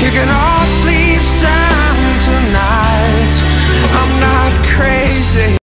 You can all sleep